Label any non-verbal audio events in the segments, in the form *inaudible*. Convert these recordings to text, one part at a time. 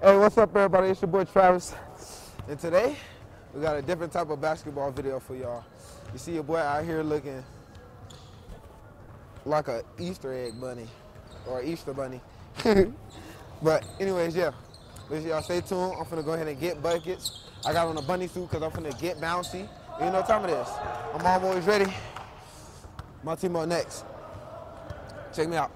Hey, what's up, everybody? It's your boy Travis. And today, we got a different type of basketball video for y'all. You see your boy out here looking like a Easter egg bunny or Easter bunny. *laughs* but anyways, yeah. Listen, y'all stay tuned. I'm finna go ahead and get buckets. I got on a bunny suit because I'm finna get bouncy. You know what time it is. I'm always ready. My team up next. Check me out.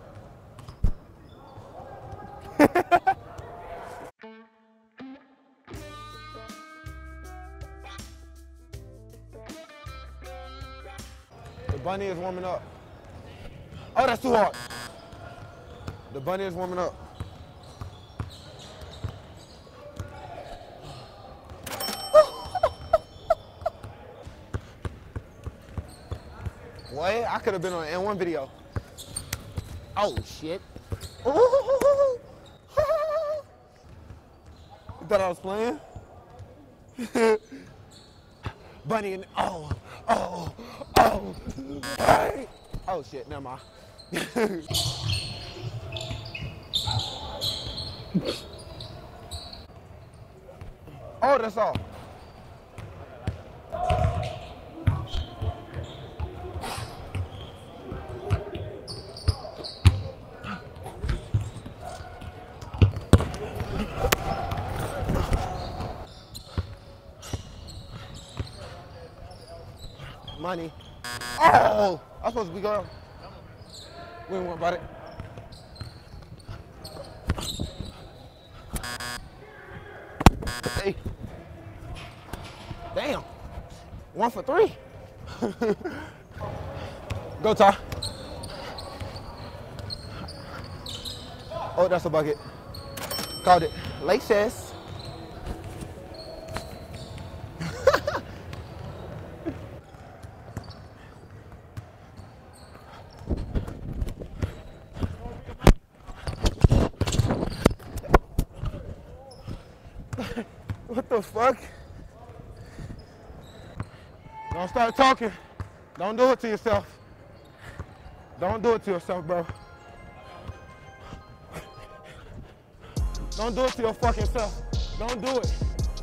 Bunny is warming up. Oh, that's too hard. The bunny is warming up. *laughs* What? I could have been on an N1 video. Oh, shit. *laughs* you thought I was playing? *laughs* Bunny and, oh, oh, oh, oh hey. Oh, shit, never mind. *laughs* oh, that's all. Money. Oh! I'm supposed to be going. We ain't worry about it. Hey. Damn. One for three. *laughs* Go, Ty. Oh, that's a bucket. Called it. Laces. What fuck? Don't start talking. Don't do it to yourself. Don't do it to yourself, bro. Don't do it to your fucking self. Don't do it.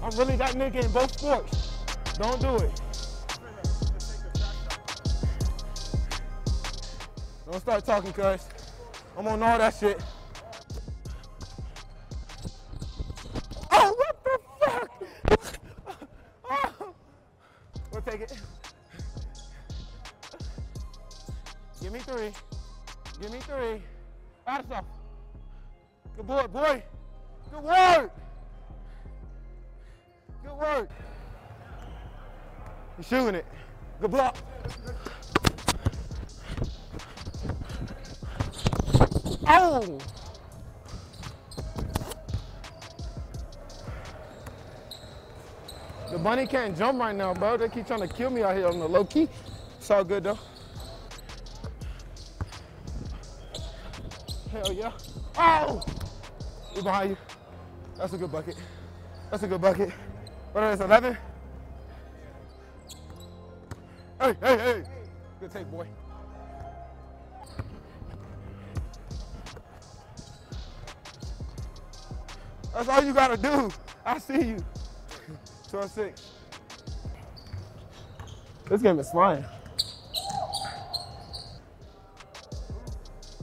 I'm really that nigga in both sports. Don't do it. Don't start talking, cuz. I'm on all that shit. Take it. Give me three. Give me three. Out Good boy, boy. Good work. Good work. You're shooting it. Good block. Oh! The bunny can't jump right now, bro. They keep trying to kill me out here on the low key. It's all good though. Hell yeah. Oh! We behind you. That's a good bucket. That's a good bucket. What is it, 11? Hey, hey, hey. Good take, boy. That's all you gotta do. I see you. 12 6. This game is flying.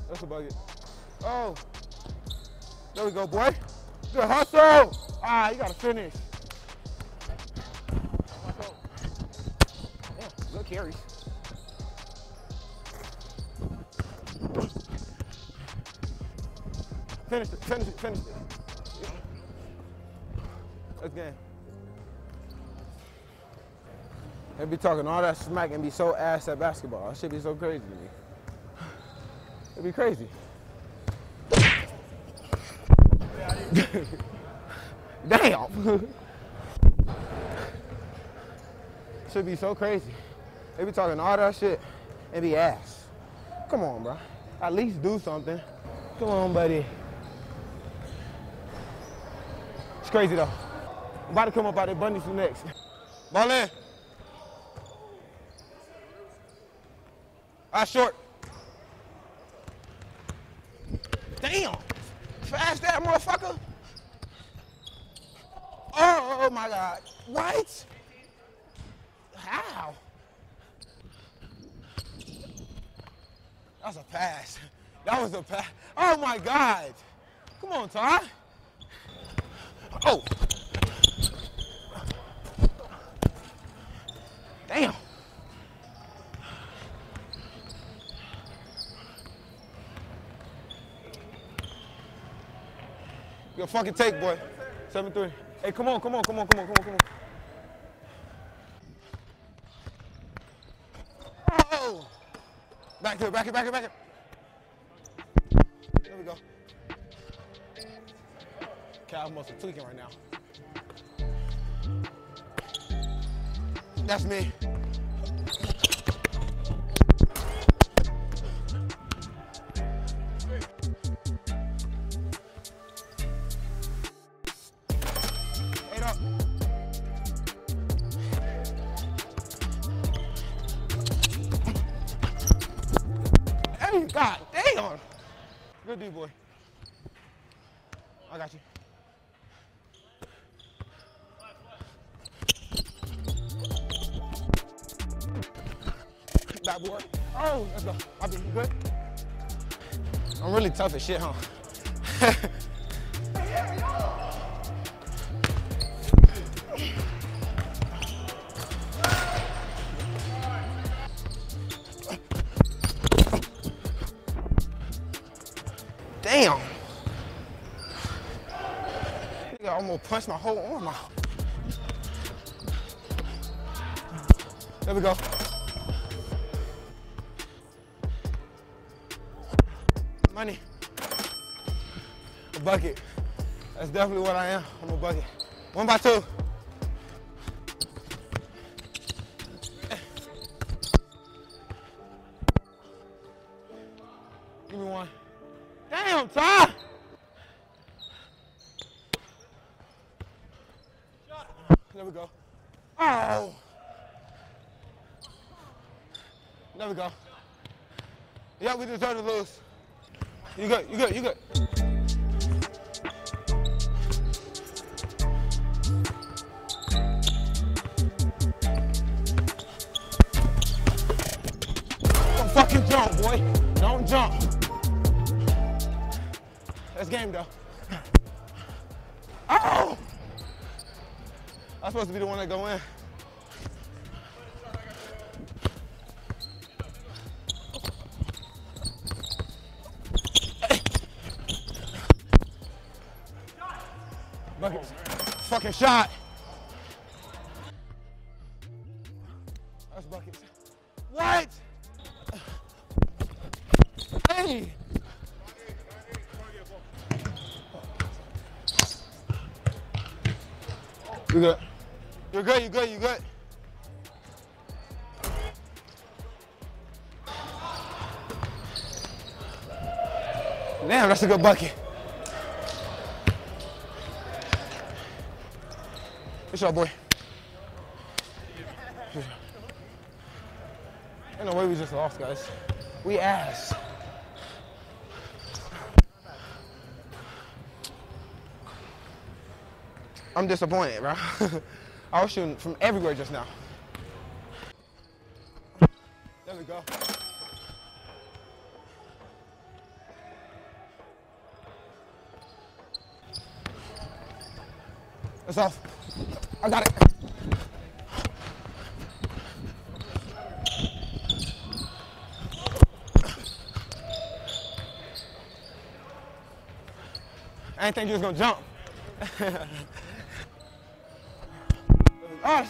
That's a bucket. Oh. There we go, boy. Good hustle. Ah, you gotta finish. Yeah, good carries. Finish it, finish it, finish it. Let's game. They be talking all that smack and be so ass at basketball. That should be so crazy to me. It'd be crazy. *laughs* Damn. *laughs* should be so crazy. They be talking all that shit and be ass. Come on, bro. At least do something. Come on, buddy. It's crazy though. I'm about to come up out of bunny suit next. Ball in. I short. Damn. Fast that motherfucker. Oh, oh my God. What? How? That's a pass. That was a pass. Oh my God. Come on, Ty. Oh. Damn. Your fucking take, boy. 7-3. Hey, come on, come on, come on, come on, come on, come on. Oh! Back to it, back it, back it, back it. There we go. Cal must be tweaking right now. That's me. God damn. Good D boy. I got you. That boy. Oh, let's go. I'll be good. I'm really tough as shit, huh? *laughs* Nigga almost punched my whole arm out. There we go. Money. A bucket. That's definitely what I am. I'm a bucket. One by two. There we go. Oh! There we go. Yeah, we deserve to lose. You good, you good, you good. Don't fucking jump, boy. Don't jump. That's game though. Oh! I'm supposed to be the one that go in. Bucket. Fucking shot. That's buckets. What? Hey! You good? You're good, you're good, you're good. Damn, that's a good bucket. What's up, boy. Ain't no way we just lost, guys. We ass. I'm disappointed, bro. *laughs* I was shooting from everywhere just now. There we go. It's off. I got it. I didn't think you was gonna jump. *laughs* There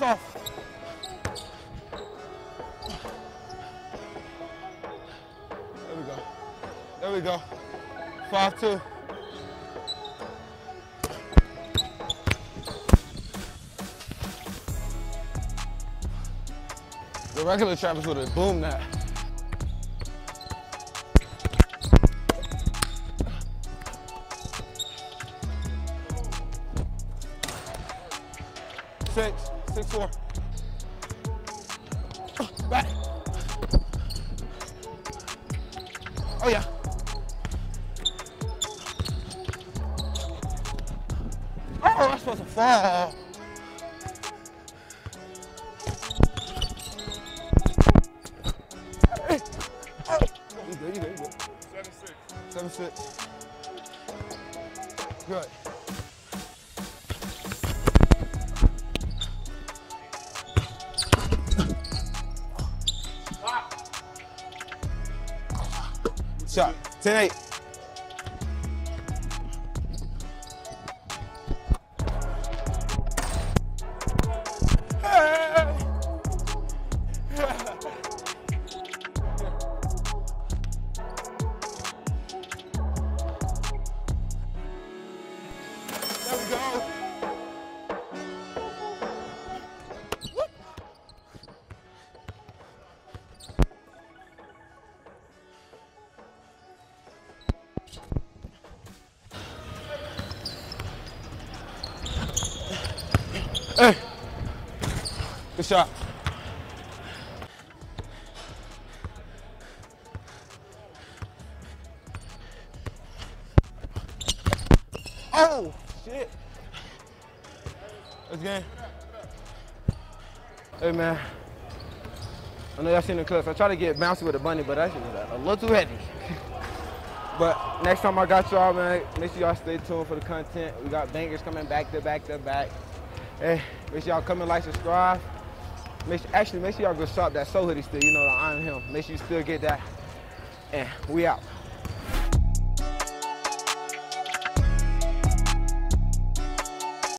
we go. There we go. Five two. The regular Travis would have boomed that. Six, six four. Back. Oh yeah. Oh, I'm supposed to fall. Oh, you good, you good, you good. Seven six. Seven six. Good. せない。Hey. Good shot. Oh, shit. Let's game. Hey, man. I know y'all seen the clips. I try to get bouncy with the bunny, but that shit was a little too heavy. *laughs* but next time I got y'all, man, make sure y'all stay tuned for the content. We got bangers coming back to back to back. Hey, make sure y'all come and like, subscribe. Make sure, actually, make sure y'all go shop that Soul Hoodie still. You know, the I'm him. Make sure you still get that. And we out.